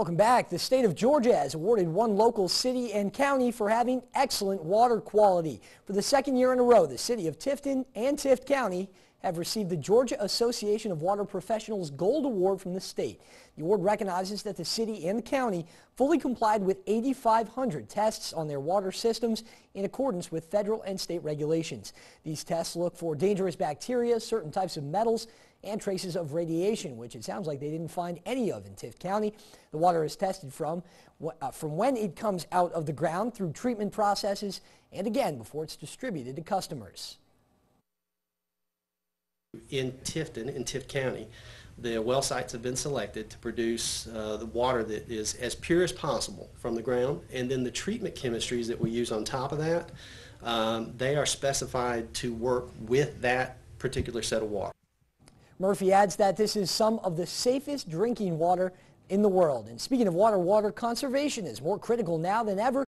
Welcome back. The state of Georgia has awarded one local city and county for having excellent water quality. For the second year in a row, the city of Tifton and Tift County have received the Georgia Association of Water Professionals Gold Award from the state. The award recognizes that the city and the county fully complied with 8,500 tests on their water systems in accordance with federal and state regulations. These tests look for dangerous bacteria, certain types of metals, and traces of radiation, which it sounds like they didn't find any of in Tift County. The water is tested from, uh, from when it comes out of the ground through treatment processes and again before it's distributed to customers in Tifton, in Tift County, the well sites have been selected to produce uh, the water that is as pure as possible from the ground, and then the treatment chemistries that we use on top of that, um, they are specified to work with that particular set of water. Murphy adds that this is some of the safest drinking water in the world. And speaking of water, water conservation is more critical now than ever.